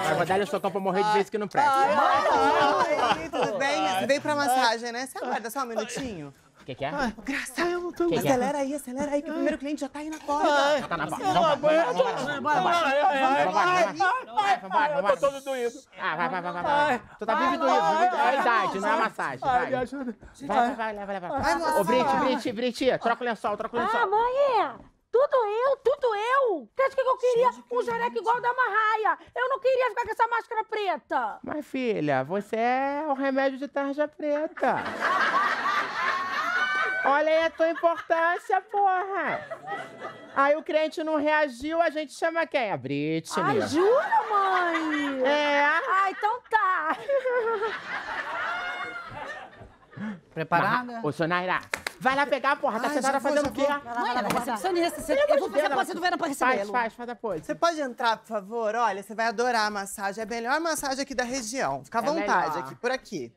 Vai ele no socão pra morrer de vez que não presta. Oi, tudo bem? Você veio pra massagem, né? Você aguarda só um minutinho? O que, que é? Graça, eu não tô... Que que é? Acelera aí, acelera aí, que o primeiro cliente já tá aí na porta. Tá na porta. Vambora, vambora. Vambora, vambora, vambora. Tô todo doído. Ah, vai, vai, vai, vai, vai. Tu tá vivo doído, É a idade, não é a massagem. Ai, Vai, vai, vai, vai, leva, leva. Vai. Ô, Brit, Brit, Brit, troca o lençol, troca o Ah, lençol. mãe, tudo eu, tudo eu. Quer dizer que eu queria um jaleco igual o da Marraia. Eu não queria ficar com essa máscara preta. Mas, filha, você é o remédio de tarja preta. Olha aí a tua importância, porra. Aí o cliente não reagiu, a gente chama quem? A Britney. Ai, jura, mãe? É. Ah, então tá. Preparada? Ô, Sonaira, vai lá pegar, porra. Tá Ai, sentada fazendo o quê? Mãe, ela é recepcionista. Você, eu vou fazer a pose do Vera pra Faz, recebê-lo. faz, faz a pose. Você pode entrar, por favor? Olha, você vai adorar a massagem. É a melhor massagem aqui da região. Fica à É vontade melhor. aqui, por aqui.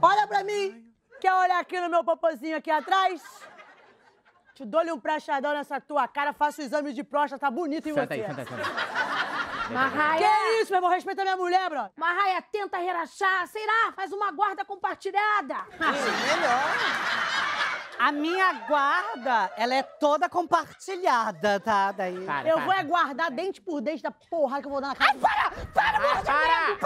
Olha pra mim. Quer olhar aqui no meu popozinho aqui atrás? Te dou-lhe um prachadão nessa tua cara, faço o exame de próstata, tá bonito em Senta você. aí, senta aí, senta aí. Que Marraia, isso, meu irmão? Respeita a minha mulher, bro. Marraia, tenta relaxar. Sei lá, faz uma guarda compartilhada. A minha guarda, ela é toda compartilhada, tá? Daí... Para, Eu para. vou é guardar dente por dente da porrada que eu vou dar na cara. Ah, para!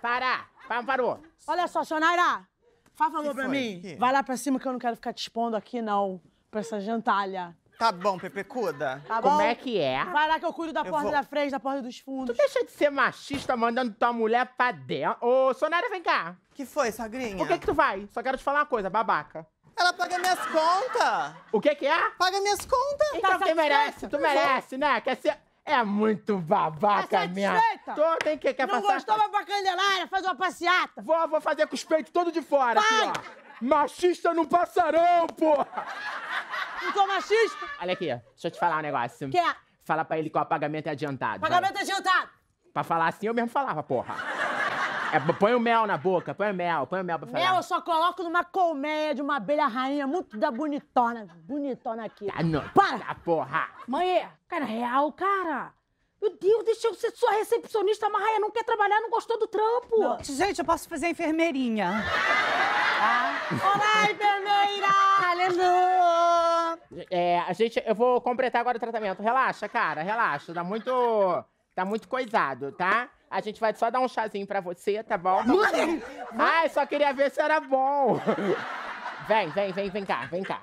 Para! Para, parou. Olha só, Sonaira. Faz favor Que pra foi? mim. Que? Vai lá pra cima que eu não quero ficar te expondo aqui, não. Pra essa gentalha. Tá bom, Pepecuda? Tá bom? Como é que é? Vai lá que eu cuido da Eu porta vou. da frente, da porta dos fundos. Deixa de ser machista mandando tua mulher pra dentro. Ô, Sonara, vem cá. que foi, sogrinha? Por que que tu vai? Só quero te falar uma coisa, babaca. Ela paga minhas contas. O que que é? Paga minhas contas. Então quem satisfeita? merece, tu merece, né? Quer ser... É muito babaca Tá mesmo. satisfeita? Tô, tem que, quer Não passar? gostou, vai pra Candelária, faz uma passeata. Vou, vou fazer com os peitos todos de fora Vai! aqui, ó. Machista não passarão, porra! Não sou machista. Olha aqui, deixa eu te falar um negócio. Quer? Fala pra ele que o pagamento é adiantado. vai. Pagamento adiantado. Pra falar assim, eu mesmo falava, porra. É, põe o mel na boca, põe o mel, põe o mel pra falar. Mel eu só coloco numa colmeia de uma abelha rainha muito da bonitona. Bonitona aqui. Ah, não. Para! Ah, porra. Mãe, cara, real, cara. Meu Deus, deixa eu ser sua recepcionista. A Marraia não quer trabalhar, não gostou do trampo. Gente, eu posso fazer a enfermeirinha. Olá, enfermeira! Aleluia! É, a gente, eu vou completar agora o tratamento. Relaxa, cara, relaxa. Tá muito, tá muito coisado, tá? A gente vai só dar um chazinho pra você, tá bom? Mãe! Ai, só queria ver se era bom. Vem, vem, vem, vem cá, vem cá.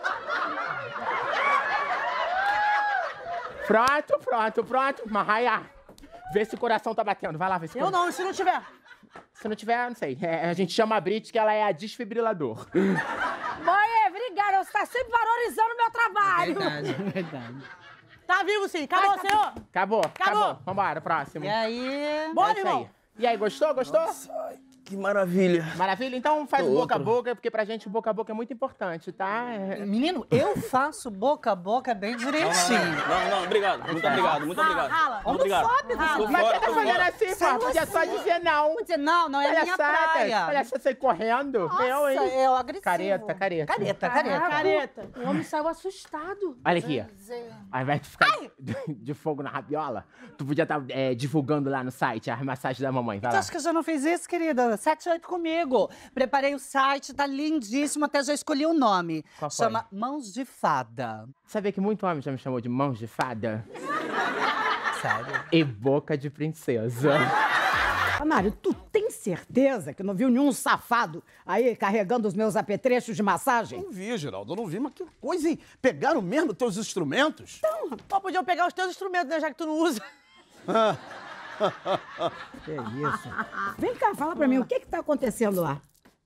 Pronto, pronto, pronto. Marraia. Vê se o coração tá batendo. Vai lá, vê se o Eu não, e se não tiver? Se não tiver, não sei. É, a gente chama a Brit que ela é a desfibrilador. Mãe, obrigada. Você tá sempre valorizando o meu trabalho. Verdade, verdade. Tá vivo sim. Acabou, senhor? Acabou, acabou. Acabou. Vambora, próximo. E aí? Bora, É irmão. aí. E aí, gostou? Gostou? Que maravilha. Maravilha? Então faz Tô boca a boca, porque pra gente o boca a boca é muito importante, tá? É- Menino, eu faço boca a boca bem direitinho. Não, não, obrigado. Muito obrigado, muito obrigado. rala. Muito obrigado. Tô Mas fora, você tá fora. assim, pô? Podia só dizer não. Dizer, não, não é a minha Palhaçada. praia. Olha você sair correndo. Nossa, Eu, hein? é o agressivo. Careta, careta. Careta, careta. Careta. O homem saiu assustado. Olha aqui. Ao invés de ficar de fogo na rabiola, tu podia estar divulgando lá no site as massagens da mamãe. Vai Você lá. acha que eu já não fiz isso, querida? 78 comigo. Preparei o site, tá lindíssimo, até já escolhi o nome. Qual foi? Chama Mãos de Fada. Sabia que muito homem já me chamou de mãos de fada? Sério? E boca de princesa. Mário, tu tem certeza que não viu nenhum safado aí carregando os meus apetrechos de massagem? Não vi, Geraldo, eu não vi, mas que coisa, hein? Pegaram mesmo teus instrumentos? Pô, podiam pegar os teus instrumentos, né, já que tu não usa. Que isso? Vem cá, fala pra mim, o que que tá acontecendo lá?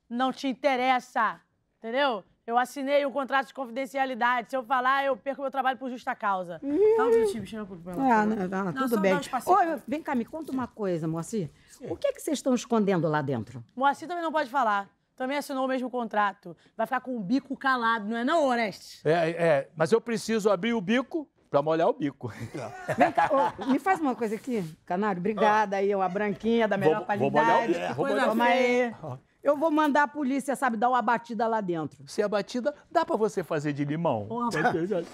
Não te interessa, entendeu? Eu assinei um contrato de confidencialidade. Se eu falar, eu perco meu trabalho por justa causa. Dá um minutinho, me chama um pouco pra ela. É, né, tá, Não, tudo bem. Oi, vem cá, me conta uma coisa, Moacir. O que é que vocês estão escondendo lá dentro? Moacir também não pode falar. Também assinou o mesmo contrato. Vai ficar com o bico calado, não é não, Orestes? É, é, mas eu preciso abrir o bico pra molhar o bico. Vem cá, ô, me faz uma coisa aqui, Canário. Obrigada aí, ó, a branquinha da melhor Vou- vou molhar o qualidade. bico, vou Coisa molhar o Toma aí. Eu vou mandar a polícia, sabe, dar uma batida lá dentro. Se a batida, dá pra você fazer de limão.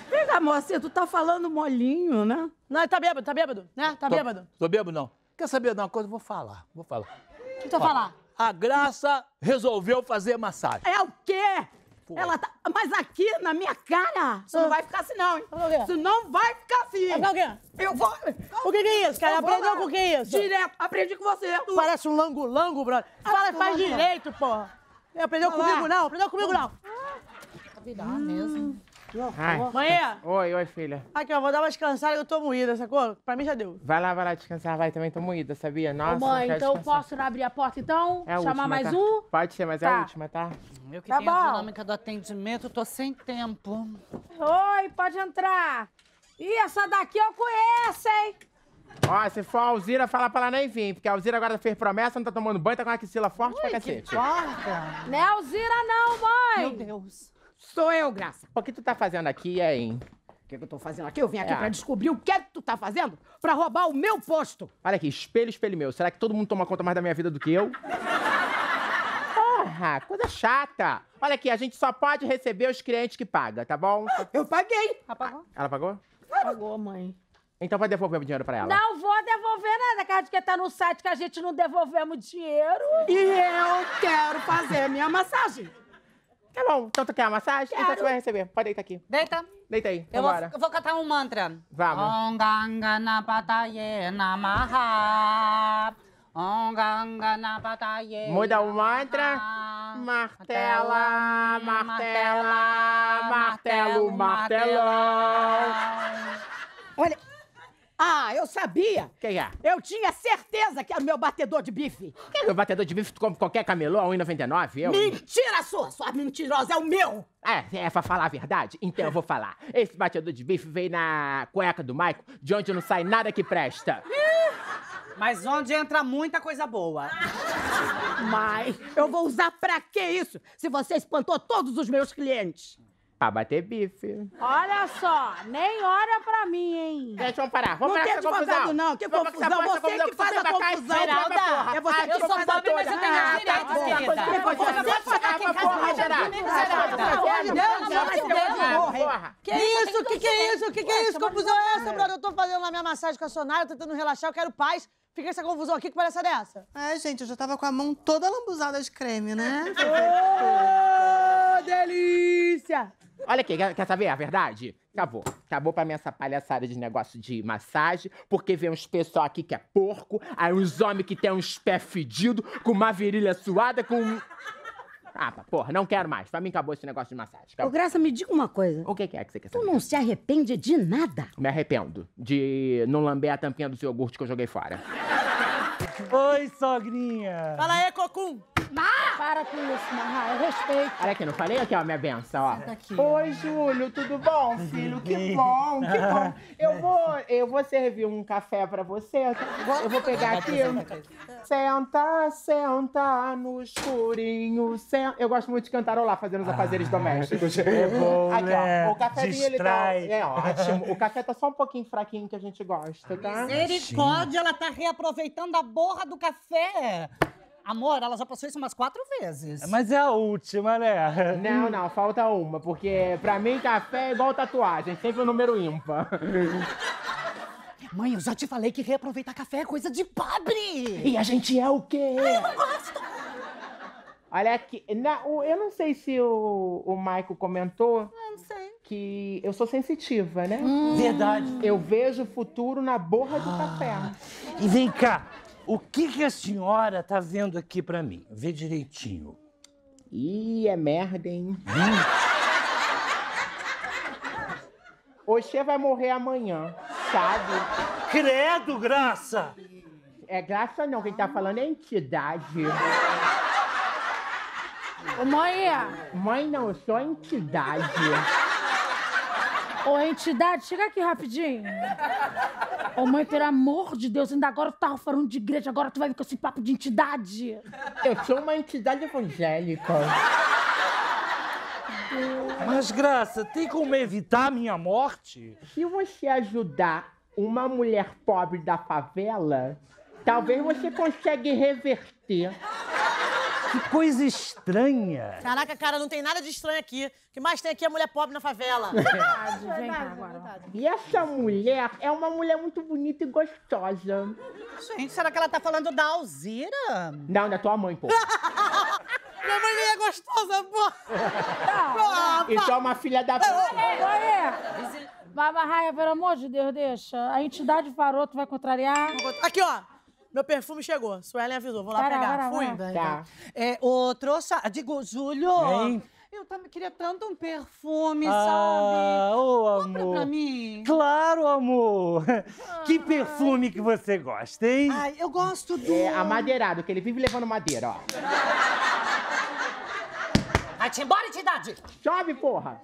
Vem cá, Moacir, tu tá falando molinho, né? Não, tá bêbado, tá bêbado, né? Tá Tô- bêbado. Tô bêbado, não. Quer saber de uma coisa? Vou falar, vou falar. O que tu vai falar? A Graça resolveu fazer massagem. É o quê? Ela tá. Mas aqui, na minha cara, isso não vai ficar assim, não, hein? Isso não vai ficar assim. Vai ficar o quê? Eu vou. O que que é isso, cara? Aprendeu com o que é isso? Direto, aprendi com você. Parece um lango-lango, brother. Fala, faz direito, porra. Aprendeu lá. comigo, não. Aprendeu comigo, não. Virar mesmo. Ai. Manhã, Oi, oi, filha. aqui, ó, vou dar uma descansada que eu tô moída, sacou? Pra mim já deu. Vai lá, vai lá descansar, vai. Também tô moída, sabia? Nossa, Ô, mãe, então descansar. posso abrir a porta, então? É a Chamar última, mais tá? um? Pode ser, mas é a Tá. última, tá? Eu que Tá tenho a bom. dinâmica do atendimento, tô sem tempo. Oi, pode entrar. Ih, essa daqui eu conheço, hein? Ó, se for a Alzira, fala pra ela nem vir, porque a Alzira agora fez promessa, não tá tomando banho, tá com a axila forte pra cacete. Não é Alzira, não, mãe. Meu Deus. Sou eu, Graça. O que tu tá fazendo aqui, hein? O que, que eu tô fazendo aqui? Eu vim aqui É. pra descobrir o que é que tu tá fazendo pra roubar o meu posto. Olha aqui, espelho, espelho meu. Será que todo mundo toma conta mais da minha vida do que eu? Porra, coisa chata. Olha aqui, a gente só pode receber os clientes que pagam, tá bom? Eu paguei. Apagou? Ela pagou? Pagou, mãe. Então vai devolver o dinheiro pra ela. Não vou devolver nada, cara, de que tá no site que a gente não devolvemos dinheiro. E eu quero fazer minha massagem. Tá bom, então tu quer a massagem? Então tu vai receber. Pode deitar aqui. Deita. Deita aí, Eu vou, eu vou cantar um mantra. Vamos. Om Ganga Napataye Namaha. Om Ganga Napataye Muda o mantra. Martela, martela, martelo, martelão. Ah, eu sabia. Quem é? Eu tinha certeza que era o meu batedor de bife. Quem é o batedor de bife? Tu come qualquer camelô a 1,99? Eu? Mentira sua, sua mentirosa, é o meu. É, é pra falar a verdade? Então eu vou falar. Esse batedor de bife veio na cueca do Maico, de onde não sai nada que presta. Mas onde entra muita coisa boa. Mas eu vou usar pra que isso? Se você espantou todos os meus clientes. Pra bater bife. Olha só, nem olha pra mim, hein? Gente, vamos parar. Vamos Não parar tem advogado, não. Que confusão? Você que faz a confusão. Geralda, é você que eu faz sou a pobre, mas eu tenho os direitos, Ah, tá querida. Você se se ferrar, porra, hein? porra. Que isso? Que que é isso? Que que é isso? Confusão é essa, brother? Eu tô fazendo lá minha massagem com a Sonara, tentando relaxar, eu quero paz. Fica essa confusão aqui, que parece dessa? É, gente, eu já tava com a mão toda lambuzada de creme, né? Ô, delícia! Olha aqui, quer, quer saber a verdade? Acabou. Acabou pra mim essa palhaçada de negócio de massagem, porque vem uns pessoal aqui que é porco, aí uns homens que tem uns pés fedidos, com uma virilha suada, com... Ah, porra, não quero mais. Pra mim acabou esse negócio de massagem. Ô, Acabou. Graça, me diga uma coisa. O que que é que você quer Tu saber? não se arrepende de nada? Me arrependo de não lamber a tampinha do seu iogurte que eu joguei fora. Oi, sogrinha. Fala aí, Cocum! Para com isso, Marra, eu respeito. Olha aqui, não falei aqui, ó, minha benção, ó. Oi, Júlio, tudo bom, filho? Que bom, que bom. Eu vou, eu vou servir um café pra você. Eu vou pegar aqui. Senta, senta no escurinho. Senta. Eu gosto muito de cantarolar fazendo os afazeres domésticos. É bom, Aqui, né? ó. O cafezinho ele tá. Distrai. É ótimo. O café tá só um pouquinho fraquinho que a gente gosta, tá? Misericórdia, ela tá reaproveitando a borra do café. Amor, ela já passou isso umas quatro vezes. Mas é a última, né? Não, não, falta uma, porque pra mim café é igual tatuagem, sempre o número ímpar. Mãe, eu já te falei que reaproveitar café é coisa de pobre. E a gente é o quê? Eu não gosto. Olha aqui, na- o- eu não sei se o, o Maico comentou Não sei. que eu sou sensitiva, né? Verdade. Eu vejo o futuro na borra do café. E vem cá, o que, que a senhora tá vendo aqui pra mim? Vê direitinho. Ih, é merda, hein? Oxê vai morrer amanhã, sabe? Credo, graça! É graça não, quem tá falando é entidade. Ô, mãe, Mãe não, eu sou a entidade. Ô, entidade, chega aqui rapidinho. Ô, mãe, pelo amor de Deus, ainda agora tu tava falando de igreja, agora tu vai vir com esse papo de entidade. Eu sou uma entidade evangélica. Mas, Graça, tem como evitar a minha morte? Se você ajudar uma mulher pobre da favela, talvez você consiga reverter. Que coisa estranha. Caraca, cara, não tem nada de estranho aqui. O que mais tem aqui é mulher pobre na favela. Verdade, vem cá agora. E essa mulher é uma mulher muito bonita e gostosa. Gente, será que ela tá falando da Alzira? Não, é tua mãe, pô. Minha mãe nem é gostosa, pô. Então é uma filha da puta. Mãe, Baba Raia, pelo amor de Deus, deixa. A entidade parou, tu vai contrariar? Aqui, ó. Meu perfume chegou. Suelen avisou. Vou lá lá, pegar. lá, Fui. vai Tá. É, ô, trouxa, digo, Júlio. Hein? Eu também queria tanto um perfume, Ah, sabe? ô, Compra amor. pra mim. Claro, amor. Que perfume que você gosta, hein? Ai, eu gosto do... É amadeirado, que ele vive levando madeira, ó. Vai-te embora, entidade! Chove, porra!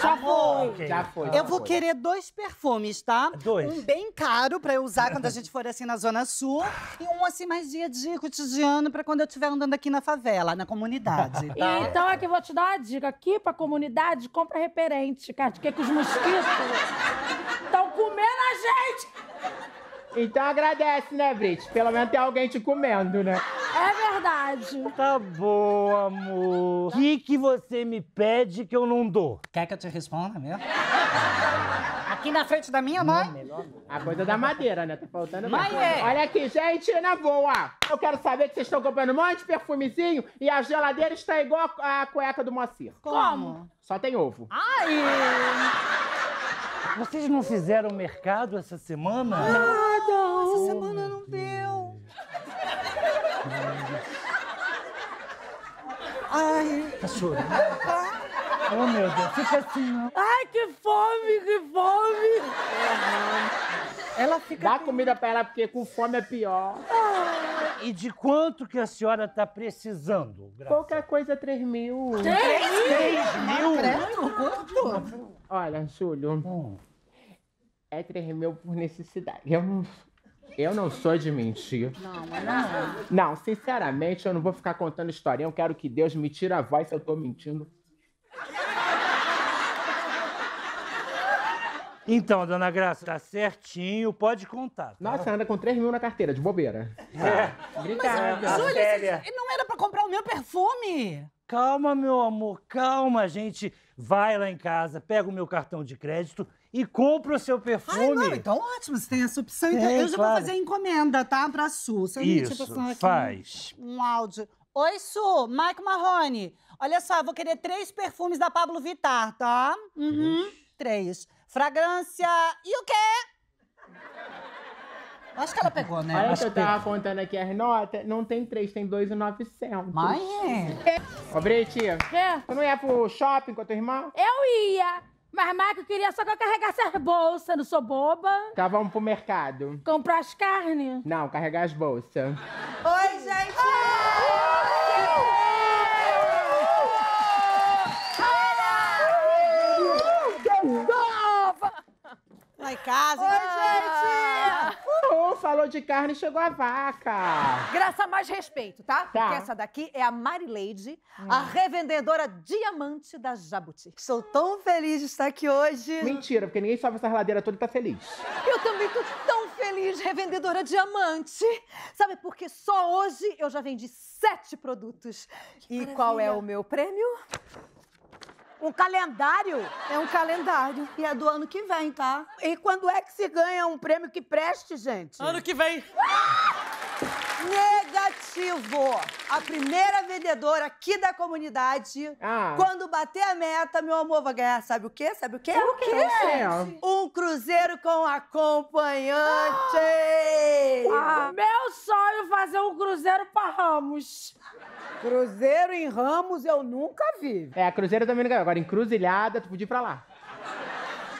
Já foi. Ok. Já foi. Eu vou foi. querer dois perfumes, tá? Dois. Um bem caro pra eu usar quando a gente for assim na Zona Sul. E um assim mais dia a dia, cotidiano, pra quando eu estiver andando aqui na favela, na comunidade. tá? Então aqui eu vou te dar uma dica. Aqui pra comunidade, compra repelente, cara. Porque que os mosquitos estão comendo a gente. Então agradece, né, Brit? Pelo menos tem alguém te comendo, né? É verdade. Tá bom, amor. O que, que você me pede que eu não dou? Quer que eu te responda mesmo? Aqui na frente da minha mãe? A coisa da madeira, né? Tá faltando Mãe, é. Olha aqui, gente, na boa. Eu quero saber que vocês estão comprando um monte de perfumezinho e a geladeira está igual a cueca do Moacir. Como? Só tem ovo. Ai! Vocês não fizeram mercado essa semana? Essa semana não deu. Ai, Tá chorando? Oh, meu Deus, fica assim, não. Ai, que fome, que fome. ela fica. Dá comida pra ela, porque com fome é pior. E de quanto que a senhora tá precisando, Graça? Qualquer coisa, 3 mil. Três mil? Olha, Júlio, Hum. É 3 mil por necessidade. Eu não, eu não sou de mentir. Não, mas não. Não, sinceramente, eu não vou ficar contando historinha. Eu quero que Deus me tire a voz se eu tô mentindo. Então, dona Graça, tá certinho, pode contar. Tá? Nossa, anda com 3 mil na carteira, de bobeira. É. Obrigada. Júlia, você não era pra comprar o meu perfume? Calma, meu amor, calma, gente. Vai lá em casa, pega o meu cartão de crédito e compra o seu perfume. Ai, não, então ótimo, você tem essa opção. Então, Tem, eu já claro. vou fazer a encomenda, tá? Pra Su. Minutinho, Isso, aqui faz. Um áudio. Oi, Su, Mike Marrone. Olha só, eu vou querer três perfumes da Pablo Vittar, tá? Uhum, três. Fragrância e o quê? Acho que ela pegou, né? Olha Acho que eu tava contando aqui as notas. Não tem 3, tem 2,900. Mãe, Ô, Brit, Quê? tu não ia pro shopping com a tua irmã? Eu ia. Mas, Marco, eu queria só que eu carregasse as bolsas. Não sou boba. Tá, vamos pro mercado. Comprar as carnes. Não, carregar as bolsas. Oi, gente! Lá em casa. Oh, falou de carne, chegou a vaca. Graça, mais respeito, tá? Tá. Porque essa daqui é a Marileide, a revendedora diamante da Jabuti. Estou tão feliz de estar aqui hoje. Mentira, porque ninguém sobe essa ladeira toda e tá feliz. Eu também tô tão feliz, revendedora diamante. Sabe, porque só hoje eu já vendi sete produtos. e qual é o meu prêmio? Um calendário É um calendário. E é do ano que vem, tá? E quando é que se ganha um prêmio que preste, gente? Ano que vem. Negativo! A primeira vendedora aqui da comunidade. Ah. Quando bater a meta, meu amor, vai ganhar, sabe o quê? Sabe o quê? O quê? Um cruzeiro com acompanhante! Ah, meu sonho é fazer um cruzeiro pra Ramos. Cruzeiro em Ramos eu nunca vi. É, a Cruzeiro também não ganhou. Agora, encruzilhada, tu podia ir pra lá.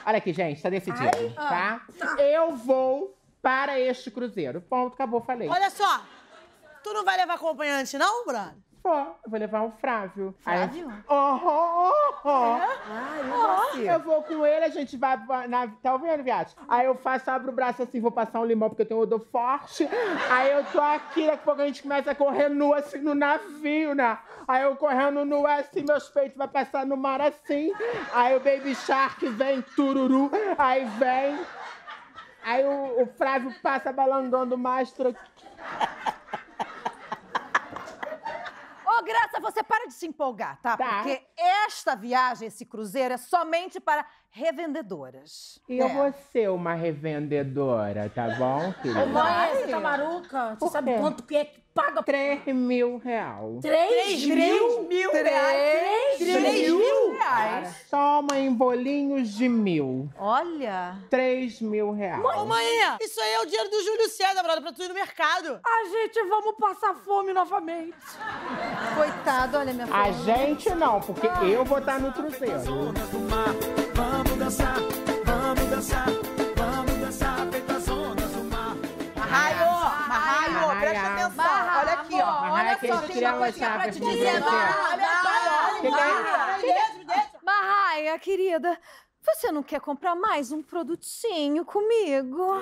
Olha aqui, gente, tá decidido, tá? Eu vou para este cruzeiro. Ponto, acabou, falei. Olha só, tu não vai levar acompanhante não, Bruno? Vou, eu vou levar o Frávio. Aí- Flávio? Aham, aham. Ai, Ah, você. Eu vou com ele, a gente vai na. Tá ouvindo, viado? Aí eu faço, abro o braço assim, vou passar um limão porque eu tenho odor forte. Aí eu tô aqui, daqui a pouco a gente começa a correr nu assim no navio, né? Aí eu correndo nu assim, meus peitos vai passar no mar assim. Aí o Baby Shark vem, tururu. Aí vem. Aí o, o Flávio passa balangando o mastro. Ô, Graça, você para de se empolgar, tá? Tá. Porque esta viagem, esse cruzeiro, é somente para revendedoras. E eu É. vou ser uma revendedora, tá bom, Ô, querida? mãe, você tá maluca? Você sabe quanto que é que paga? 3 mil real. Três mil? mil Três, Três mil reais. Toma em bolinhos de mil. Olha. 3 mil reais. Ô, mãe, isso aí é o dinheiro do Júlio César, brother, pra tu ir no mercado. A gente vamos passar fome novamente. Coitado, olha minha A filha. gente não, porque eu vou estar no cruzeiro. Me deixa, me deixa. Marraia, querida, você não quer comprar mais um produtinho comigo?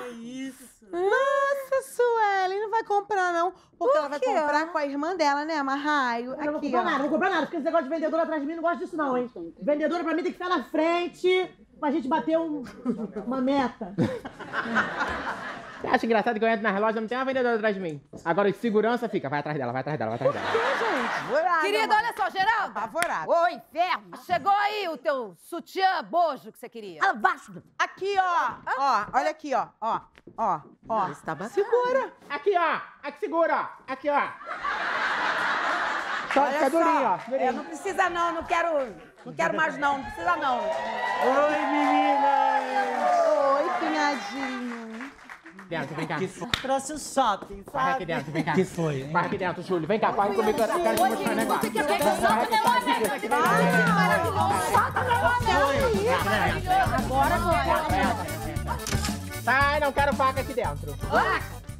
Nossa, Suelen, não vai comprar, não. Porque ela vai comprar com a irmã dela, né, Marraio? Eu não vou Aqui, comprar nada, ó. não vou comprar nada, porque esse negócio de vendedor atrás de mim não gosto disso, não, hein? Vendedora pra mim tem que ficar na frente pra gente bater um- uma meta. Você acha engraçado que eu entro na relógio e não tem uma vendedora atrás de mim? Agora o segurança fica, vai atrás dela, vai atrás dela, vai atrás dela. Apavorada, Querida, mano. olha só, Geraldo. Apavorada. Ô, inferno. Chegou aí o teu sutiã bojo que você queria. Abaixo. Aqui, ó. Ó, olha aqui, ó. Ó, ó, ó. Isso tá bacana. Segura. Aqui, ó. Aqui, segura, ó. Aqui, ó. Só fica durinho, ó. É, Durinho. não precisa não, não quero, não quero mais não, não precisa não. Oi, meninas! Oi, pinhadinho. Dentro, vem cá. Trouxe o shopping, Corre aqui sabe? dentro, vem cá. que foi, hein? Corre aqui dentro, Júlio. Vem cá, corre comigo, eu quero te mostrar um negócio. Você quer ver? Solta o meu anel. Maravilhoso. Solta o meu anel. Agora vai. Ai, não quero vaca aqui dentro.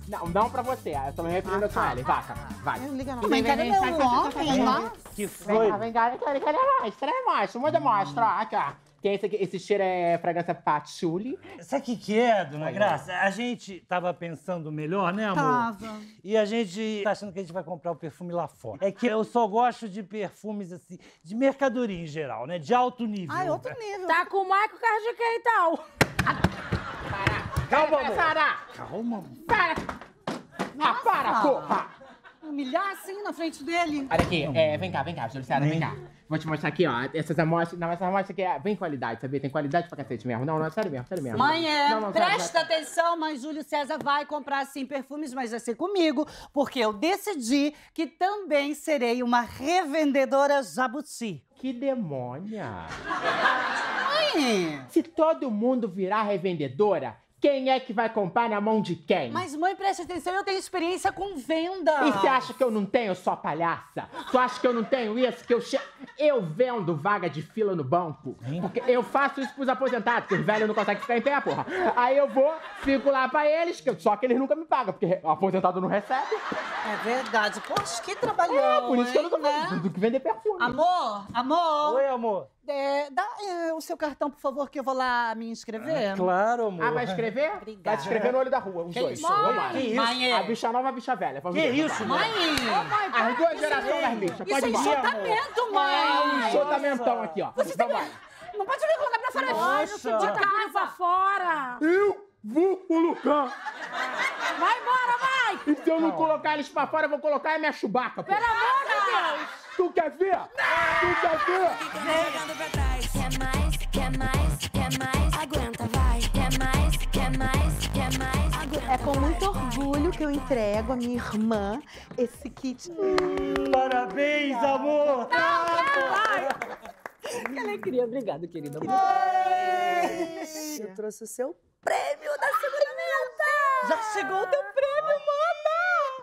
Não, não pra você. Eu tô me referindo a Sueli. Vaca, vai. Não liga, não. Vem, vem, vem. sai, sai, sai, sai, sai, sai. Que Vem foi? cá, vem cá, vem cá, vem cá, ele mostra, ele mostra, muda mostra, ó, aqui, ó. Tem esse aqui, esse cheiro é fragrância patchouli. Sabe o que, que é, dona Graça? A gente tava pensando melhor, né, amor? Tava. E a gente tá achando que a gente vai comprar o perfume lá fora. É que eu só gosto de perfumes, assim, de mercadoria em geral, né? De alto nível. Ai, outro nível. Tá com o Michael carro de quem, então? Calma, amor. Sara, Calma, amor. para. Ah, para, porra. Humilhar assim na frente dele. Olha aqui, é, vem cá, vem cá, Juliciada, vem cá. Vou te mostrar aqui, ó, essas amostras, não, essa amostra aqui é bem qualidade, sabia? Tem qualidade pra cacete mesmo. Não, não, sério mesmo, sério mesmo. Mãe, é, Não, não, presta sério. atenção, mãe Júlio César vai comprar sim perfumes, mas vai ser comigo, porque eu decidi que também serei uma revendedora jabuti. Que demônia. Mãe! Se todo mundo virar revendedora, quem é que vai comprar na mão de quem? Mas, mãe, preste atenção, eu tenho experiência com venda. E você acha que eu não tenho, sua palhaça? Tu acha que eu não tenho isso? Que eu che... Eu vendo vaga de fila no banco. Porque eu faço isso pros aposentados, que os velhos não conseguem ficar em pé, porra. Aí eu vou, fico lá pra eles, só que eles nunca me pagam, porque o aposentado não recebe. É verdade. Poxa, que trabalhão, É, por isso que eu não tô hein, né? vendendo, do que vender perfume. Amor, amor. Oi, amor. É, dá é, o seu cartão, por favor, que eu vou lá me inscrever. Claro, amor. Ah, vai escrever? Obrigada. Vai te escrever no olho da rua, os Que dois. isso? Vamos lá. Que isso? Mãe, é. A bicha nova, a bicha velha. Vamos Que ver, isso, lá. Mãe! As duas gerações das bichas, Isso pode é enxotamento, É um mãe! enxotamentão aqui, ó. Você tá Vamos lá. Não pode me colocar pra fora Nossa. de pra fora. Eu vou colocar. Vai embora, vai. E se eu não colocar eles pra fora, eu vou colocar a minha chubaca, pô. Pelo amor de Deus. Tu quer ver? Tu quer ver? Quer mais, quer mais, quer mais. Aguenta, vai. Quer mais, quer mais, quer mais. Aguenta. É com muito orgulho que eu entrego a minha irmã esse kit. Parabéns, amor! Que alegria, obrigado, querida. Eu trouxe o seu prêmio da segunda Já chegou o teu prêmio, mana!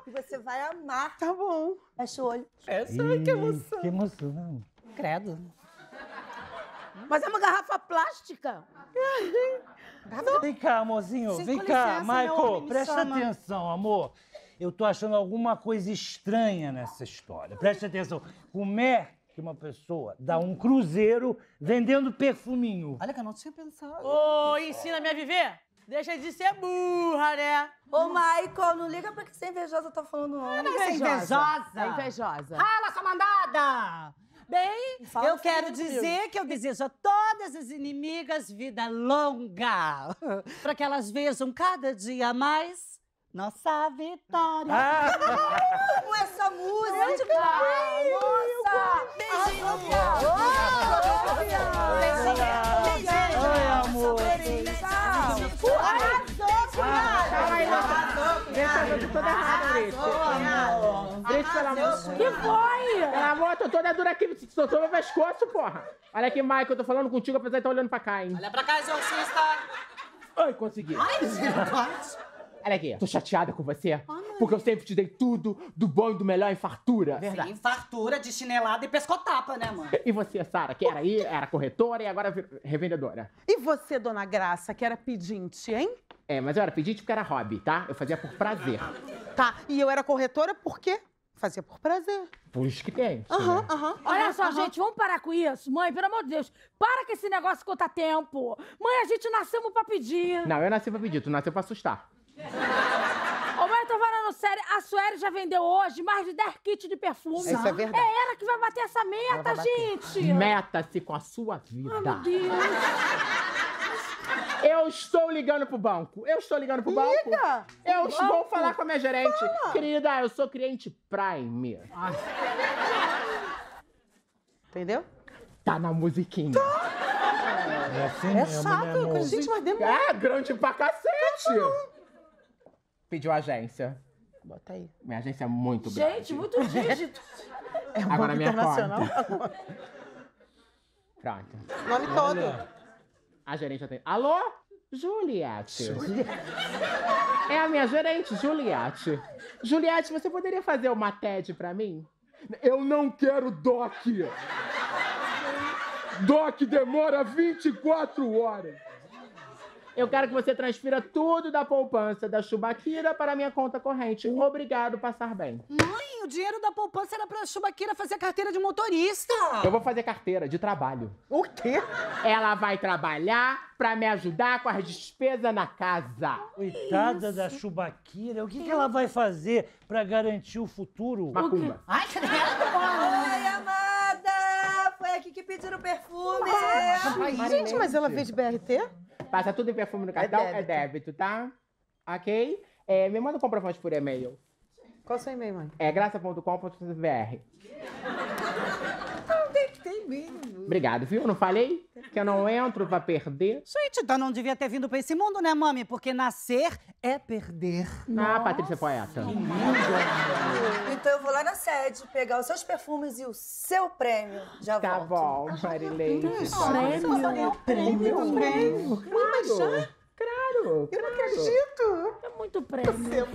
E você vai amar. Tá bom. Fecha o olho. Essa, que emoção. Que emoção. Credo. Mas é uma garrafa plástica. Vem cá, amorzinho. Sim, Vem cá, licença, Michael. Presta chama. atenção, amor. eu tô achando alguma coisa estranha nessa história. Preste atenção. Como é que uma pessoa dá um cruzeiro vendendo perfuminho? Olha que eu não tinha pensado. Ô, ensina-me a viver? Deixa de ser burra, né? Ô, Michael, não liga pra que você é invejosa tá falando, não. não é invejosa. É invejosa. Rala essa mandada! Bem, Fala eu quero dizer que eu desejo a todas as inimigas vida longa, para que elas vejam cada dia mais nossa vitória. Amo essa música! Nossa! Beijinho, Bial! Ai, amor. Calma aí, não. Deixa eu tô toda errada. Leite, pelo amor. Que foi? Pelo amor, eu tô toda dura aqui. Soltou meu pescoço, porra. Olha aqui, Michael, eu tô falando contigo, apesar de estar olhando pra cá, hein. Olha pra cá, exorcista. Ai, consegui. Olha aqui, tô chateada com você, porque eu sempre te dei tudo do bom e do melhor em fartura. Sim, fartura de chinelada e pescotapa, né, mano? E você, Sara, que era aí, era corretora e agora revendedora. E você, dona Graça, que era pedinte, hein? É, mas eu era pedinte porque era hobby, tá? Eu fazia por prazer. Tá, e eu era corretora por quê? Fazia por prazer. Por isso que tem. Aham, né? aham. Olha só, aham. gente, vamos parar com isso. Mãe, pelo amor de Deus, para com esse negócio conta tempo. Mãe, a gente nascemos pra pedir. Não, eu nasci pra pedir, tu nasceu pra assustar. Ô, mãe, eu tô falando sério, a Sueli já vendeu hoje mais de 10 kits de perfume. Isso é verdade. É ela que vai bater essa meta, gente. Meta-se com a sua vida. Ai, meu Deus. Eu estou ligando pro banco. Eu estou ligando pro banco. Liga! Eu vou falar com a minha gerente. Querida, eu sou cliente Prime. Entendeu? Tá na musiquinha. É assim É mesmo, né, chato. amor? gente, mas demora. É, grande pra cacete. Pediu agência. Bota aí. Minha agência é muito grande. Gente, muito dígito. É um Agora minha internacional. Pronto. Nome todo. A gerente atende. Alô? Juliette. É a minha gerente, Juliette. Juliette, você poderia fazer uma TED pra mim? Eu não quero DOC. DOC demora 24 horas. Eu quero que você transfira tudo da poupança da Chubaquira para a minha conta corrente. Obrigado, passar bem. Mãe, o dinheiro da poupança era pra Chubaquira fazer carteira de motorista. Eu vou fazer carteira de trabalho. O quê? Ela vai trabalhar para me ajudar com as despesas na casa. Coitada da Chubaquira, o que, que ela vai fazer pra garantir o futuro? Macumba. Ai, credo. Oi, amada! Foi aqui que pediram perfume! Gente, mas ela veio de BRT? Passa tudo em perfume no cartão, é débito, tá? Ok? É, me manda um comprovante por e-mail. Qual o seu e-mail, mãe? É graça.com.br. Obrigado, viu? Não falei que eu não entro pra perder? Gente, então não devia ter vindo pra esse mundo, né, mami? Porque nascer é perder. Ah, Patrícia Poeta. Então eu vou lá na sede pegar os seus perfumes e o seu prêmio. Já Tá volto. bom, Marileide. Prêmio? Prêmio, prêmio. mas já? Claro, claro. Eu não acredito. É muito prêmio. Meu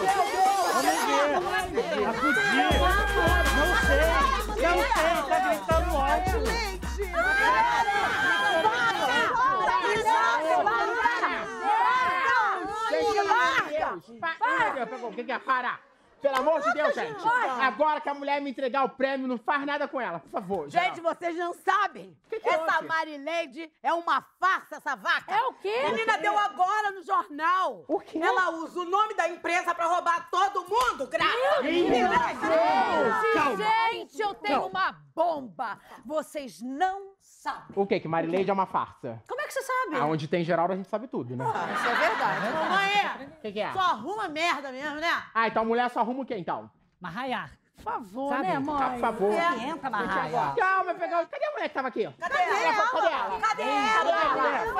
Deus! Acudir! Não sei! Não sei! Tá gritando alto! Gente, pelo amor de Deus. Pa- Ai, meu Deus, O que que é? Para! Pelo amor de Deus, gente. Agora que a mulher me entregar o prêmio, não faz nada com ela, por favor. Gente, vocês não sabem. que essa houve? Marileide é uma farsa, essa vaca. É o quê? Menina, deu agora no jornal. O quê? Ela usa o nome da empresa pra roubar todo mundo, Graça. Gente, eu tenho uma bomba! Vocês não sabem. O quê? Que Marileide é uma farsa? Como é que você sabe? Aonde tem Geraldo, a gente sabe tudo, né? Isso é verdade. Mamãe, O que, que é? só arruma merda mesmo, né? Ah, então a mulher só arruma o quê, então? Marraiar. Por favor, Sabe? né, Ah, mãe? por favor. Entra, Marraia. Calma, pegar. Cadê a mulher que tava aqui? Cadê ela? Cadê ela? Cadê ela?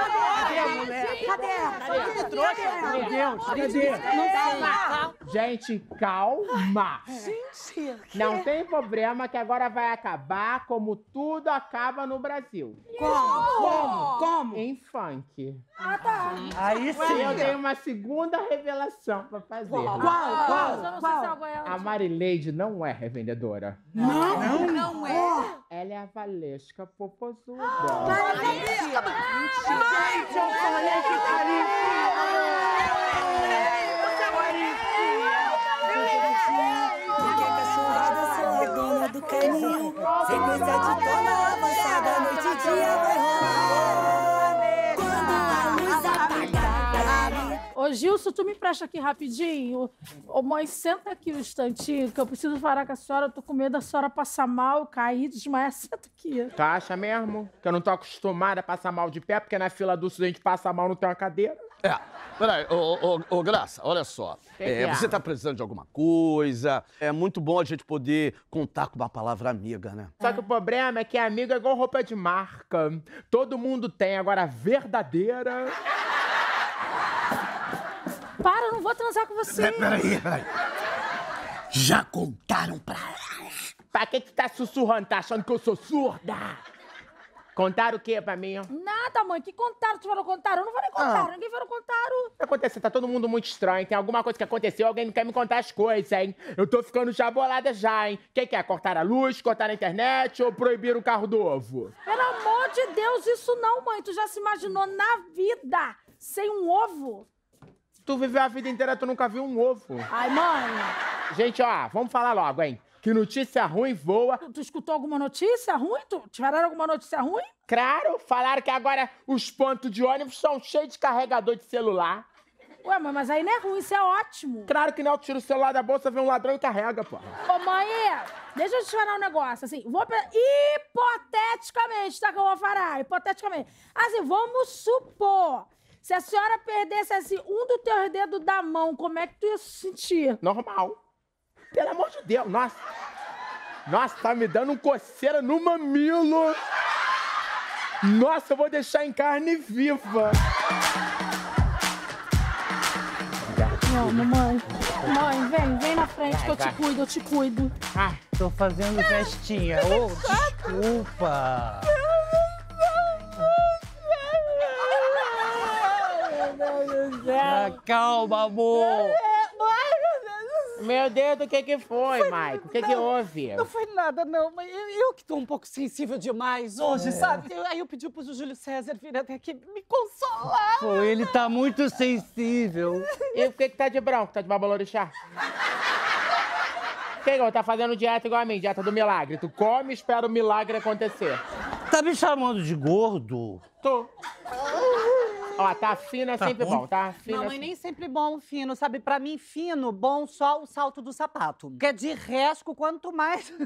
Cadê a mulher? Cadê ela? Que trouxa, Meu Deus! Cadê? Gente, calma. Gente, Não tem problema que agora vai acabar como tudo acaba no Brasil. como? Como? Como? Em funk. Aí E eu sim! tenho uma segunda revelação pra fazer. Qual? Ah, Qual? eu não sei se Qual? algo é A Marileide não é é revendedora. Não? Não, não é. Ela é a Valesca Popozuda. Valesca! Gente, eu falei que carinha! Dona do caminho, sem coisa de toda avançada, noite e dia. Ô, Gilson, tu me empresta aqui rapidinho? Ô, mãe, senta aqui um instantinho, que eu preciso falar com a senhora. Eu tô com medo da senhora passar mal, cair, desmaiar. Senta aqui. Tu acha mesmo? Que eu não tô acostumada a passar mal de pé, porque na fila do a gente passa mal, não tem uma cadeira. É, peraí, ô, ô, ô, Graça, olha só. Que É, que é? você tá precisando de alguma coisa. É muito bom a gente poder contar com uma palavra amiga, né? Só que o problema é que amigo é igual roupa de marca. Todo mundo tem, agora a verdadeira. Para, eu não vou transar com você. Peraí, peraí. Já contaram pra Pra que tu tá sussurrando? Tá achando que eu sou surda? Contaram o quê pra mim? O Nada, mãe. Que contaram? Tu falou contaram? Eu não falei contaram. Ah. Ninguém falou contaram. que aconteceu? Tá todo mundo muito estranho. Tem alguma coisa que aconteceu, alguém não quer me contar as coisas, hein? Eu tô ficando já bolada já, hein? Quem quer? Cortar a luz, cortar a internet ou proibir o carro do ovo? Pelo amor de Deus, isso não, mãe. Tu já se imaginou na vida sem um ovo? Tu viveu a vida inteira, tu nunca viu um ovo. Ai, mãe. Gente, ó, vamos falar logo, hein? Que notícia ruim voa. Tu, tu escutou alguma notícia ruim? Tu tiveram alguma notícia ruim? Claro, falaram que agora os pontos de ônibus são cheios de carregador de celular. Ué, mãe, mas aí não é ruim, isso é ótimo. Claro que não, tira o celular da bolsa, vê um ladrão e carrega, pô. Ô, mãe, deixa eu te falar um negócio, assim, vou... Hipoteticamente, tá, que eu vou falar, hipoteticamente. Assim, vamos supor, se a senhora perdesse, assim, um dos teus dedos da mão, como é que tu ia se sentir? Normal. Pelo amor de Deus, nossa. Nossa, tá me dando um coceira no mamilo. Nossa, eu vou deixar em carne viva. Não, mamãe. Mãe, vem, vem na frente que eu te cuido, eu te cuido. Ai, Tô fazendo festinha. Ô, desculpa. Ah, calma, amor. meu Deus, o que que foi, Maico? O que que houve? Não foi nada, não, mas eu, eu que tô um pouco sensível demais hoje, sabe? Eu- aí eu pedi pro Júlio César vir até aqui me consolar. Pô, ele tá muito sensível. E o que que tá de branco? Tá de babalorixá? Quem que tá fazendo dieta igual a mim, dieta do milagre? Tu come e espera o milagre acontecer. Tá me chamando de gordo? Tô. Ó, tá fino é Tá sempre bom. bom, tá? Fino Não, é mas nem sempre bom fino, sabe? Pra mim, fino, bom só o salto do sapato. Porque de resto, quanto mais...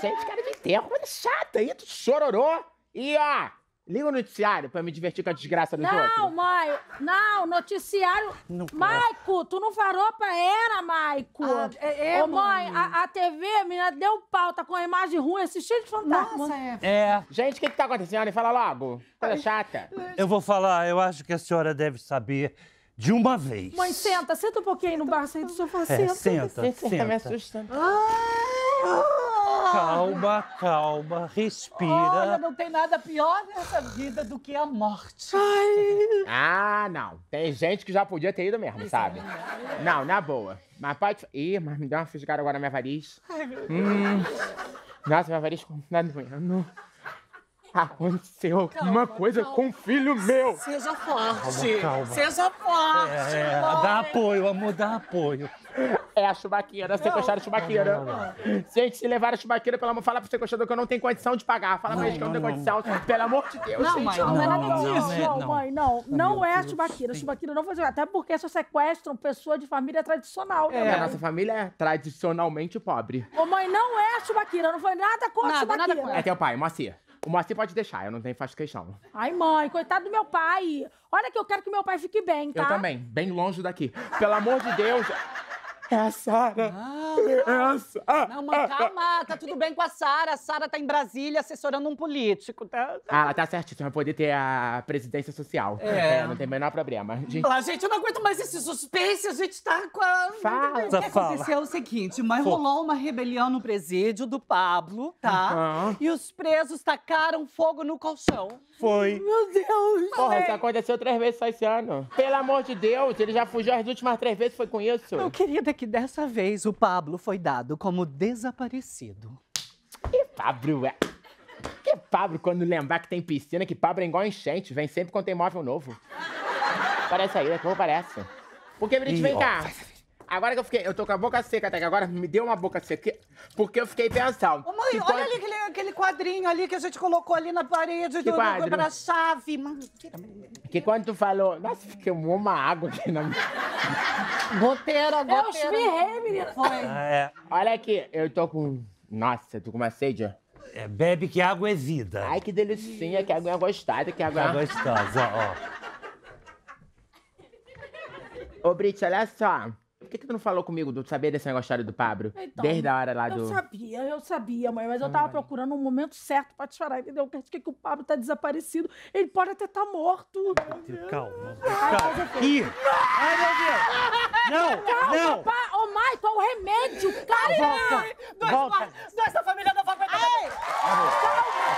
Gente, cara de terra, coisa chata aí, tu chororô. E ó, liga o noticiário pra me divertir com a desgraça dos Não, outros. mãe, não, noticiário. Maico, tu não faropa era, Maico. Ah, é- é, Ô, mãe, mãe. a, a TV, a menina, deu pau, tá com a imagem ruim, assistindo de fantasma. Nossa, é. É, Gente, o que que tá acontecendo? Fala logo. Coisa chata. eu vou falar, eu acho que a senhora deve saber de uma vez. Mãe, senta, senta um pouquinho aí no bar, senta do sofá, É, senta. senta, Você tá me senta. assustando. Calma, calma, Olha, respira. não tem nada pior nessa vida do que a morte. Ah, não. Tem gente que já podia ter ido mesmo, sabe? Não, na boa. Mas pode. Ih, mas me deu uma fisgada agora na minha variz. Hum. Nossa, minha variz tá doendo. Aconteceu alguma coisa com o filho meu. Seja forte. calma. Seja forte. É, é, dá apoio, amor, dá apoio. É a chubaqueira, sequestraram a chubaqueira. Gente, se levaram a chubaqueira, pelo amor, fala pro sequestrador que eu não tenho condição de pagar. Fala pra eles que eu não tenho condição. Pelo amor de Deus, Não, gente. mãe, Não, não é nada Não, disso, não é, não, não. mãe, não. Não é a Chubaquira. A Chubaquira não foi Até porque só sequestram pessoa de família tradicional, né, É, a nossa família é tradicionalmente pobre. Ô, mãe, não é a Chubaquira. Não foi nada contra a Nada, nada Chubaquira. É teu pai, Moacir. O Moacir pode deixar, eu não tenho faço questão. Ai, mãe, coitado do meu pai. Olha que eu quero que meu pai fique bem, tá? Eu também, bem longe daqui. Pelo amor de Deus. É a Sara. É a Sara. Não, mãe, calma. Tá tudo bem com a Sara. A Sara tá em Brasília assessorando um político, tá? Ah, tá certíssima, vai poder ter a presidência social. É. não tem o menor problema. Gente, Ah, gente, eu não aguento mais esse suspense. A gente tá com a... Fala. O que Fala. aconteceu é o seguinte, mas rolou uma rebelião no presídio do Pablo, tá? Aham. E os presos tacaram fogo no colchão. Foi. Meu Deus. porra, isso aconteceu três vezes só esse ano. Pelo amor de Deus, ele já fugiu as últimas três vezes, foi com isso. Meu querido, é que dessa vez o Pablo foi dado como desaparecido. Que Pablo é. Que Pablo, quando lembrar que tem piscina, que Pablo é igual enchente, vem sempre quando tem móvel novo. Parece aí, como parece. Porque, Brit, vem ó. cá. Agora que eu fiquei, eu tô com a boca seca até que agora me deu uma boca seca. Porque eu fiquei pensando. Ô, mãe, que olha quando- ali aquele, aquele quadrinho ali que a gente colocou ali na parede Que do, do quadro? quebra-chave. Mano, Que quando tu falou... Nossa, queimou uma água aqui na minha... Goteira, Eu goteira. espirrei, menina. Foi. É, Olha aqui, eu tô com... Nossa, tô com uma sede. é, bebe que água é vida. Ai, que delicinha, que água gostosa, que água... Tá gostosa, ó. Ô, Brit, olha só. Por que, que tu não falou comigo do saber desse negócio do Pablo? Então, Desde a hora lá Eu do... sabia, eu sabia, mãe, mas eu tava procurando um momento certo pra te chorar, entendeu? Porque que, que o Pablo tá desaparecido. Ele pode até estar morto. Calma. Ai, Calma. Ih! Ai, meu Deus! Não, Calma, não! pá. Ô, Michael, é o remédio, calma. Volta, Dois, volta. pa- dois da família não vai aguentar. Calma,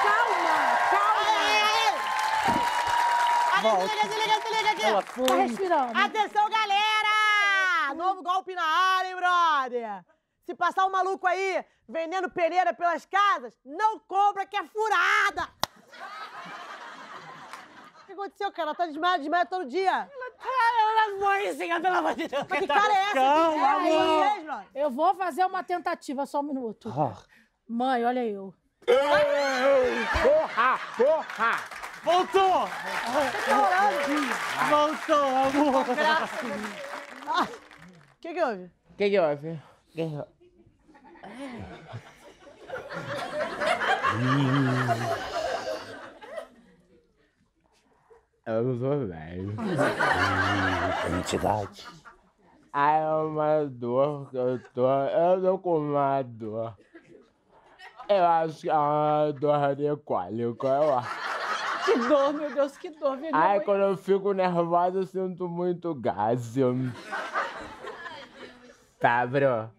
calma. Volta. Desliga, desliga, desliga aqui. Tá respirando. Atenção, galera! Novo golpe na área, hein, brother? Se passar um maluco aí vendendo peneira pelas casas, não compra que é furada! O que aconteceu, cara? Ela tá desmaiada, desmaia todo dia. Ela mãezinha, pelo amor de Deus. Mas que cara é essa? Calma, que cara é essa, brother? Eu vou fazer uma tentativa, só um minuto. Mãe, olha eu. Porra, porra! Voltou! Voltou, amor! O que que houve? O que que houve? Que que houve? Eu não sou velho. Entidade. Ai, é uma dor que eu tô. Eu tô com uma dor. Eu acho que é uma dor de cólico, eu acho. Que dor, meu Deus, que dor, velho. Ai, quando eu fico nervosa, eu sinto muito gás. Pablo,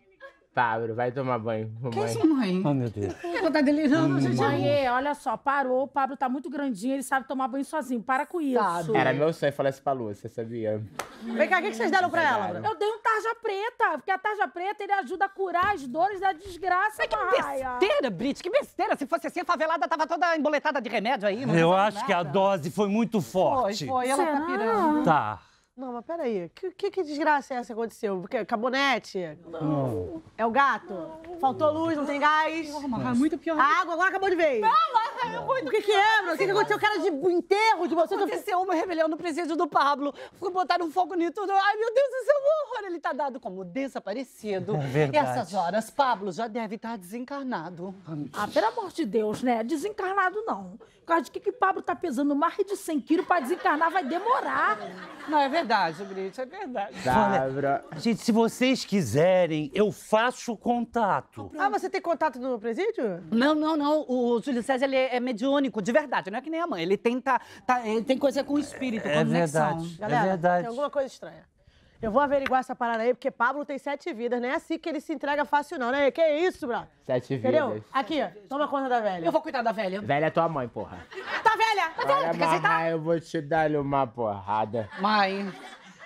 Pablo, vai tomar banho. Que mamãe. isso, mãe? Oh, meu Deus. Ela tá delirando, gente. Mãe, olha só, parou. O Pablo tá muito grandinho, ele sabe tomar banho sozinho. Para com isso. Sabe. Era meu sonho falar isso pra Lúcia, sabia? Vem cá, o que que vocês deram pra ela? Eu dei um tarja preta, porque a tarja preta ele ajuda a curar as dores da desgraça, Que Marraia. besteira, Brit, que besteira. Se fosse assim, a favelada tava toda emboletada de remédio aí. não Eu acho que a nada. dose foi muito Foi, forte. foi, ela Será? tá pirando. Tá. Não, mas peraí. Que, que, que desgraça é essa que aconteceu? Porque, cabonete? Não. É o gato? Faltou luz, não tem gás? Mas é muito pior. A água agora acabou de ver. Não, é O que que é, Bruno? O que que aconteceu? O cara de enterro de você... Aconteceu uma rebelião no presídio do Pablo. Fui botar um fogo em tudo. Ai, meu Deus do céu, um horror. Ele tá dado como desaparecido. É verdade. Essas horas, Pablo já deve estar desencarnado. Ah, pelo amor de Deus, né? Desencarnado não. Por causa de que que Pablo tá pesando mais de 100 quilos pra desencarnar vai demorar. Não, é verdade, Brit, é verdade. Pablo. Gente, se vocês quiserem, eu faço contato. Ah, você tem contato no presídio? Não, não, não. O Júlio César, ele é mediúnico, de verdade. Não é que nem a mãe. Ele tenta... tá- ele tem coisa com o espírito, com É conexão. verdade. Galera, é verdade. tem alguma coisa estranha. Eu vou averiguar essa parada aí, porque Pablo tem sete vidas. Não é assim que ele se entrega fácil, não, né? Que isso, bro? Sete Entendeu? vidas. Aqui, ó, toma conta da velha. Eu vou cuidar da velha. Velha é tua mãe, porra. Tá velha! Tá velha! Olha, aceitar. mamãe, eu vou te dar uma porrada. Mãe.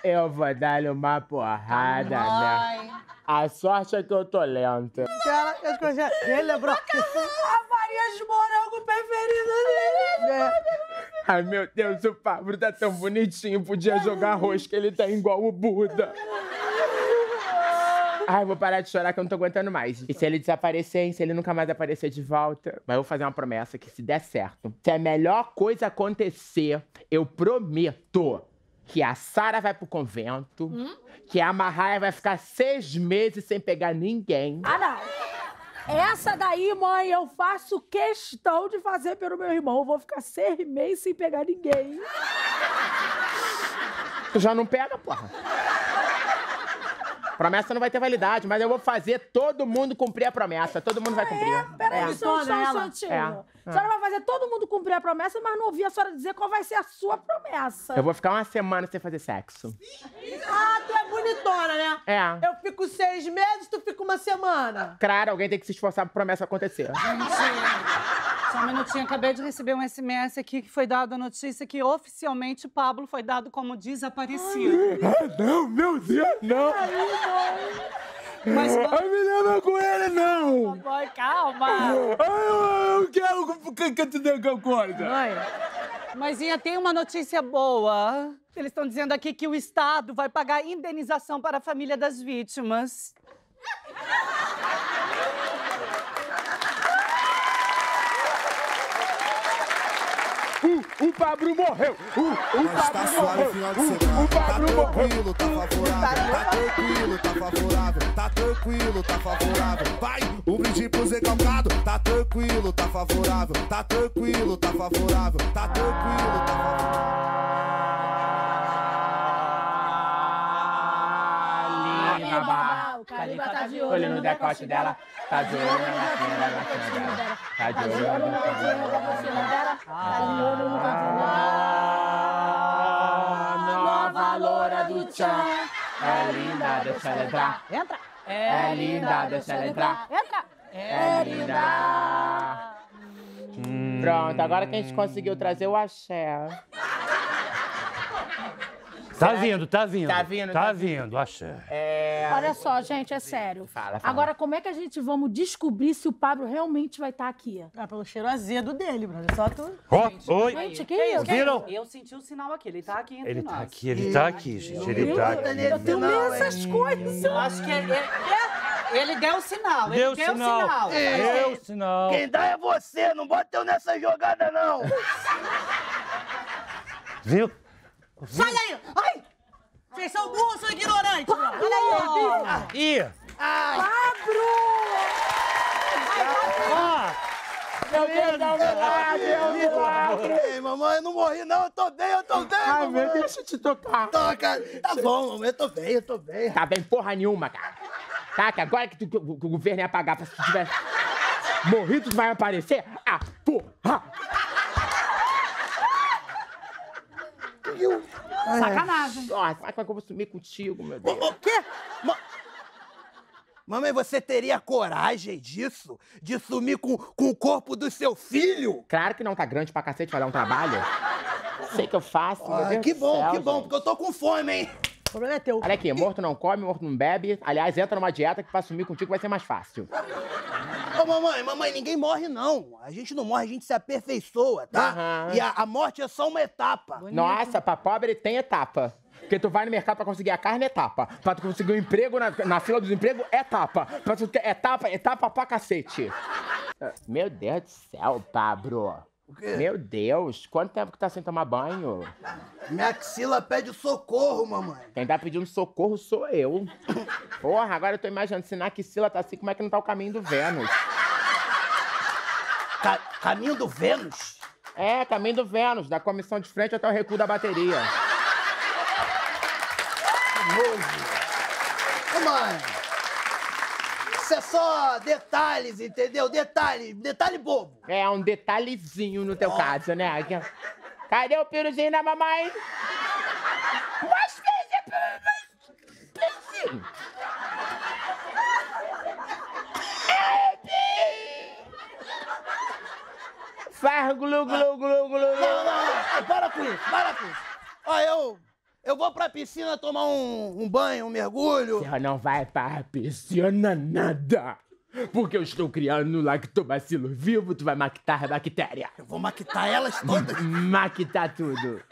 Eu vou dar uma porrada, né? Mãe. A sorte é que eu tô lenta. Cara, eu conheci. Ele lembrou. A Maria de morango preferida dele. É. Ai, meu Deus, o Pablo tá tão bonitinho. Podia jogar rosca, ele tá igual o Buda. Ai, vou parar de chorar que eu não tô aguentando mais. E se ele desaparecer, hein? Se ele nunca mais aparecer de volta, mas eu vou fazer uma promessa que se der certo, se a melhor coisa acontecer, eu prometo que a Sara vai pro convento, que a Marraia vai ficar seis meses sem pegar ninguém. Ah, não. Essa daí, mãe, eu faço questão de fazer pelo meu irmão. Eu vou ficar seis meses sem pegar ninguém. Tu já não pega, porra. Promessa não vai ter validade, mas eu vou fazer todo mundo cumprir a promessa. Todo mundo vai cumprir. Peraí, É. só, só um instantinho. É. A senhora vai fazer todo mundo cumprir a promessa, mas não ouvi a senhora dizer qual vai ser a sua promessa. Eu vou ficar uma semana sem fazer sexo. Ah, tu é bonitona, né? É. Eu fico seis meses, tu fica uma semana. Claro, alguém tem que se esforçar pra promessa acontecer. Só um minutinho, acabei de receber um SMS aqui que foi dado a notícia que oficialmente Pablo foi dado como desaparecido. Ah, não, meu Deus, não! Mas Ai, me leva com ele, não! Boy, calma. Ai, eu quero que, que tu dê coisa. Mãe, Mãezinha, tem uma notícia boa. Eles estão dizendo aqui que o Estado vai pagar indenização para a família das vítimas. O, o Pablo morreu. O, o tá Pablo suave morreu. final de O, o Tá Pablo morreu. tranquilo, tá favorável. Tá tranquilo, tá favorável. Tá tranquilo, tá favorável. Vai, um brinde pro Zé Calcado. Tá tranquilo, tá favorável. Tá tranquilo, tá favorável. Tá tranquilo, tá favorável. Caliba tá de olho no decote dela, tá de olho na maquina da maquina dela, tá de olho no decote dela. Ah, Nova loura do tchan, é linda, deixa ela entrar. Entra. É linda, deixa ela entrar. Entra. É linda. Pronto, agora que a gente conseguiu trazer o axé. Tá vindo, tá vindo. Tá vindo, Tá tá vindo, axé. É... Olha só, gente, é sério. Fala, fala. Agora, como é que a gente vamos descobrir se o Pablo realmente vai estar aqui? Ah, pelo cheiro azedo dele, brother. Só tu. Ó, oi. Gente, que isso? Viram? Eu senti o sinal aqui, ele tá aqui entre Ele nós. tá aqui, ele tá aqui, gente. Ele tá aqui. Eu tenho medo dessas coisas. Eu acho que ele, ele, ele deu o sinal, ele Deu deu o sinal. sinal. Deu sinal. Quem dá é você, não bota eu nessa jogada, não. Viu? Sai daí! Ai! Vocês são burros, são ignorantes! Olha aí! Ih! Pablo! Ó! Meu Deus, dá um milagre. Ei, mamãe, eu não morri, não. Eu tô bem, eu tô bem, Ai, mamãe. meu, deixa eu te tocar. Toca. Tá bom, mamãe, eu tô bem, eu tô bem. Tá bem porra nenhuma, cara. Tá, que agora que, tu- que o que o governo ia pagar pra se tu tivesse morrido, tu vai aparecer? Ah, porra! Sacanagem. Nossa, como é que eu vou sumir contigo, meu Deus? O quê? Ma- Mamãe, você teria coragem disso? De sumir com, com o corpo do seu filho? Claro que não tá grande pra cacete pra dar um trabalho. Sei que eu faço, meu Ah, Deus que do bom, céu, que bom, gente. porque eu tô com fome, hein? O problema é teu. Olha aqui, morto não come, morto não bebe. Aliás, entra numa dieta que pra sumir contigo vai ser mais fácil. Ô, mamãe, mamãe, ninguém morre, não. A gente não morre, a gente se aperfeiçoa, tá? Aham. E a, a morte é só uma etapa. Nossa, pra pobre tem etapa. Porque tu vai no mercado pra conseguir a carne, etapa. Pra tu conseguir um emprego na, na fila dos empregos, etapa. Pra tu ter etapa, etapa pra cacete. Meu Deus do céu, Pablo. quê? Meu Deus, quanto tempo que tá sem tomar banho? Minha axila pede socorro, mamãe. Quem tá pedindo socorro sou eu. Porra, agora eu tô imaginando, se na axila tá assim, como é que não tá o caminho do Vênus? Ca- caminho do Vênus? É, caminho do Vênus, da comissão de frente até o recuo da bateria. Ô, mãe. Isso é só detalhes, entendeu? Detalhe, detalhe bobo. É, um detalhezinho no teu caso, né? Cadê o piruzinho da mamãe? Faz glu, glu, glu, glu, Não, não, não. Para com isso, para com isso. Ó, eu, eu vou pra piscina tomar um, um banho, um mergulho. Você não vai pra piscina nada. Porque eu estou criando lactobacilo vivo, tu vai maquitar a bactéria. Eu vou maquitar elas todas. Maquitar tudo.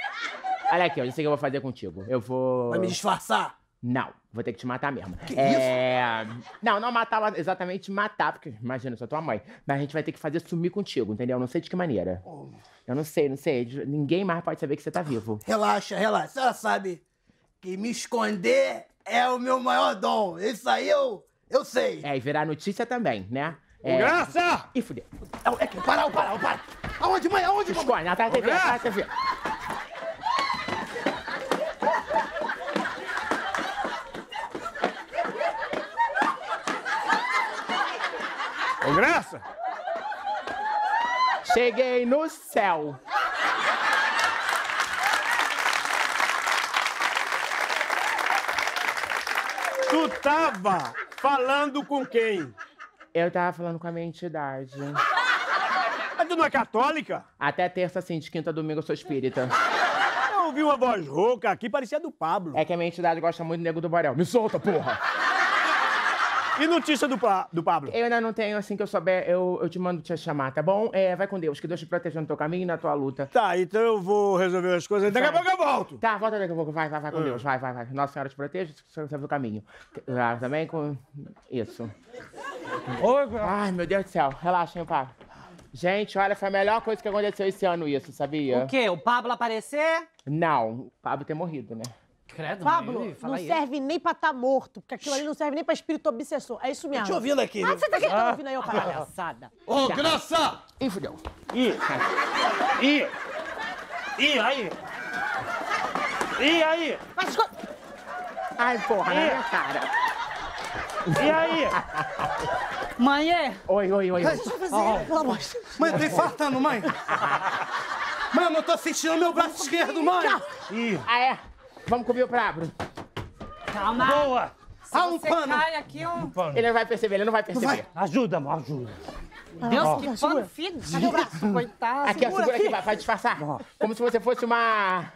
Olha aqui, eu sei o que eu vou fazer contigo. Eu vou... Vai me disfarçar? Não, vou ter que te matar mesmo. Que é... Não, não matar exatamente matar, porque imagina, eu sou tua mãe. Mas a gente vai ter que fazer sumir contigo, entendeu? Eu não sei de que maneira. Eu não sei, não sei. Ninguém mais pode saber que você tá vivo. Relaxa, relaxa. A senhora sabe que me esconder é o meu maior dom. Isso aí eu, eu sei. É, e virar notícia também, né? Ô, Graça! Ih, fudeu. É que para, para, para. Aonde, mãe? Aonde, mamãe? Escolhe, atrás da TV, atrás da TV. Graça! Cheguei no céu. Tu tava falando com quem? Eu tava falando com a minha entidade. Mas tu não é católica? Até terça, assim, de quinta a domingo eu sou espírita. Eu ouvi uma voz rouca aqui, parecia do Pablo. É que a minha entidade gosta muito do Nego do Borel. Me solta, porra! E notícia do, Pa- do Pablo? Eu ainda não tenho, assim que eu souber, eu, eu te mando te chamar, tá bom? É, vai com Deus, que Deus te proteja no teu caminho e na tua luta. Tá, então eu vou resolver as coisas. Daqui a pouco eu volto. Tá, volta daqui a pouco, vai, vai, vai com Hum. Deus, vai, vai, vai. Nossa Senhora te proteja, você sabe o caminho. Ah, também com isso. Oi, Ai, meu Deus do céu, relaxa, hein, pá. Gente, olha, foi a melhor coisa que aconteceu esse ano isso, sabia? O quê? O Pablo aparecer? Não, o Pablo ter morrido, né? Credo, Pablo, não serve nem pra estar morto, porque aquilo ali não serve nem pra espírito obsessor. É isso mesmo. te ouvindo aqui, Ah, você tá aqui? Tá ouvindo aí, ô palhaçada. Ô, Graça! Ih, fudeu. Ih! Ih! Ih, aí! Ih, aí! Mas esco- Ai, porra, na Ih. minha cara. E aí? Mãe, é? Oi, oi, oi. Oi. deixa eu fazer, pelo amor de Deus. Mãe, eu tô infartando, mãe. Mãe, eu não tô sentindo meu braço esquerdo, mãe. Ih! Ah, é? Vamos comer o Pablo. Calma. Boa! Se Ah, um você pano. cai aqui, um... Pano. Ele não vai perceber, ele não vai perceber. Ajuda, amor, ajuda. Deus, Ó. que pano fedido. Coitado. Aqui, ó, segura aqui, vai, vai disfarçar. Como se você fosse uma...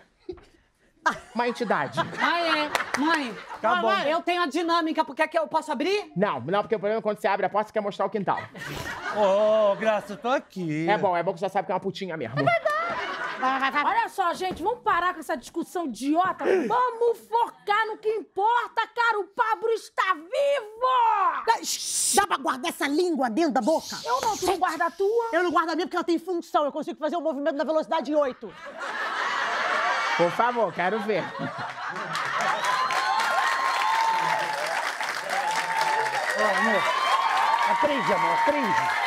Uma entidade. Mãe, é. Mãe, Tá bom. mãe, eu tenho a dinâmica, porque aqui eu posso abrir? Não, não, porque o problema é quando você abre a porta, você quer mostrar o quintal. Ô, Graça, eu tô aqui. É bom, é bom que você já sabe que é uma putinha mesmo. Olha só, gente, vamos parar com essa discussão idiota. Vamos focar no que importa, cara. O Pablo está vivo! Dá pra guardar essa língua dentro da boca? Eu não, tu não guarda a tua? Eu não guardo a minha porque ela tem função. Eu consigo fazer o movimento na velocidade 8. Por favor, quero ver. Ó, amor. Aprende, amor, aprende.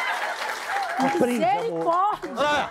Aprende, amor. Misericórdia! Ah,